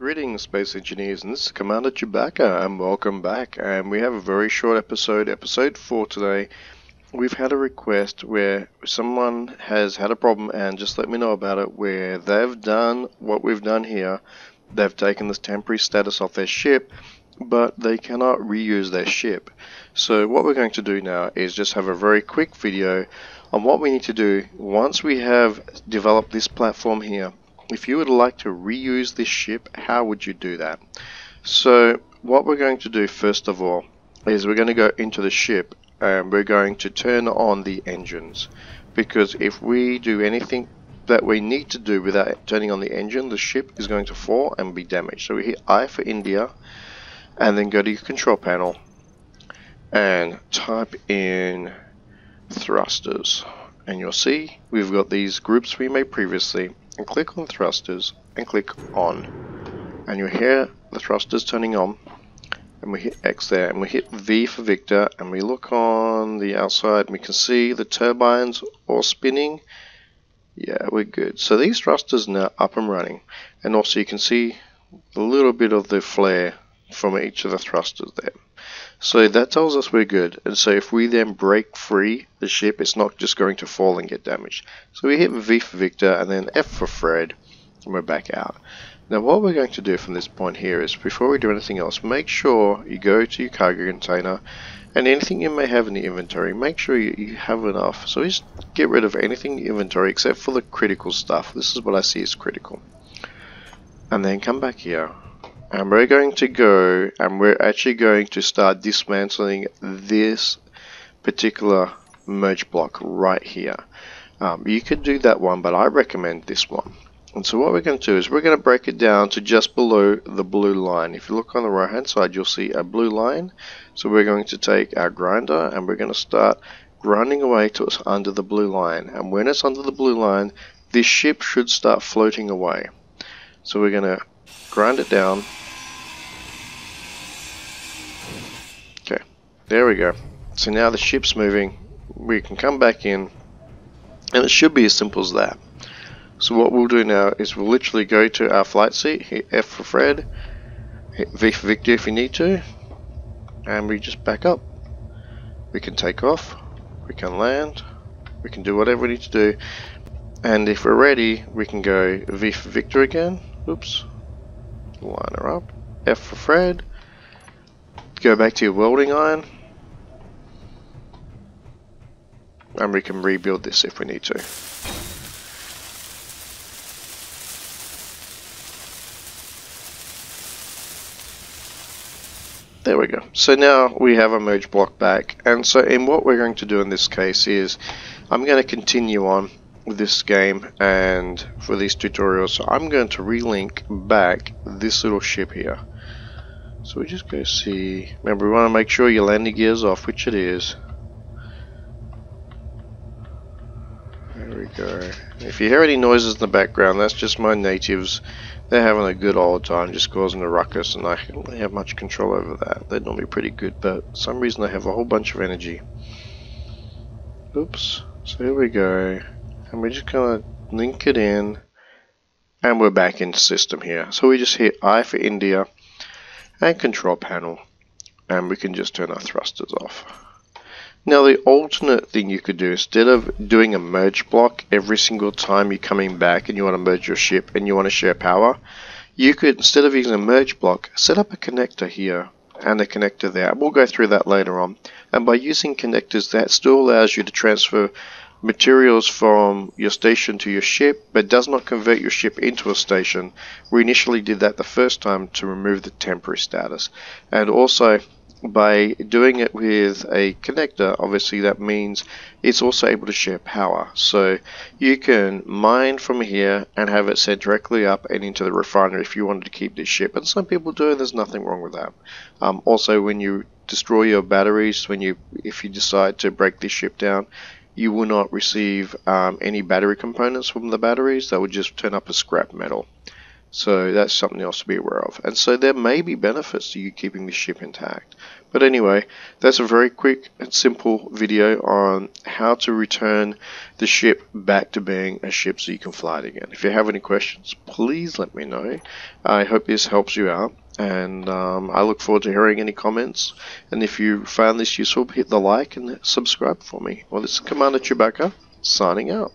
Greetings, Space Engineers, and this is Commander Chewbacca, and welcome back. And we have a very short episode, episode 4 today. We've had a request where someone has had a problem and just let me know about it, where they've done what we've done here. They've taken this temporary status off their ship, but they cannot reuse their ship. So what we're going to do now is just have a very quick video on what we need to do once we have developed this platform here if you would like to reuse this ship, how would you do that? So what we're going to do first of all is we're going to go into the ship and we're going to turn on the engines. Because if we do anything that we need to do without turning on the engine the ship is going to fall and be damaged. So we hit I for India and then go to your control panel and type in thrusters. And you'll see we've got these groups we made previously and click on thrusters and click on. And you hear the thrusters turning on. And we hit X there and we hit V for Victor and we look on the outside and we can see the turbines all spinning. Yeah we're good. So these thrusters now up and running. And also you can see a little bit of the flare from each of the thrusters there so that tells us we're good. And so if we then break free the ship, it's not just going to fall and get damaged. So we hit V for Victor and then F for Fred, and we're back out. Now what we're going to do from this point here is, before we do anything else, make sure you go to your cargo container and anything you may have in the inventory, make sure you, have enough. So just get rid of anything in the inventory except for the critical stuff. This is what I see as critical. And then come back here and we're going to go and we're actually going to start dismantling this particular merge block right here. Um, you could do that one but I recommend this one. And so what we're going to do is we're going to break it down to just below the blue line. If you look on the right hand side you'll see a blue line. So we're going to take our grinder and we're going to start grinding away to it's under the blue line. And when it's under the blue line this ship should start floating away. So we're going to grind it down There we go. So now the ship's moving. We can come back in. And it should be as simple as that. So what we'll do now is we'll literally go to our flight seat, hit F for Fred, hit V for Victor if we need to, and we just back up. We can take off, we can land, we can do whatever we need to do, and if we're ready, we can go V for Victor again, oops, line her up, F for Fred, go back to your welding iron, and we can rebuild this if we need to. There we go. So now we have a merge block back. And so in what we're going to do in this case is I'm going to continue on with this game and for these tutorials. So I'm going to relink back this little ship here. So we just go see. Remember we want to make sure your landing gear's off, which it is. Go. If you hear any noises in the background, that's just my natives. They're having a good old time, just causing a ruckus, and I don't have much control over that. They're normally pretty good, but for some reason they have a whole bunch of energy. Oops. So here we go. And we're just gonna link it in, and we're back in system here. So we just hit I for India, and control panel, and we can just turn our thrusters off. Now the alternate thing you could do, instead of doing a merge block every single time you're coming back and you want to merge your ship and you want to share power, you could, instead of using a merge block, set up a connector here and a connector there. We'll go through that later on. And by using connectors, that still allows you to transfer materials from your station to your ship, but does not convert your ship into a station. We initially did that the first time to remove the temporary status. And also, by doing it with a connector, obviously that means it's also able to share power. So you can mine from here and have it sent directly up and into the refinery if you wanted to keep this ship. And some people do, and there's nothing wrong with that. Um, also, when you destroy your batteries, when you if you decide to break this ship down, you will not receive um, any battery components from the batteries. They will just turn up as scrap metal. So that's something else to be aware of. And so there may be benefits to you keeping the ship intact. But anyway, that's a very quick and simple video on how to return the ship back to being a ship so you can fly it again. If you have any questions, please let me know. I hope this helps you out and um, I look forward to hearing any comments. And if you found this useful, hit the like and subscribe for me. Well, this is Commander Chewbacca signing out.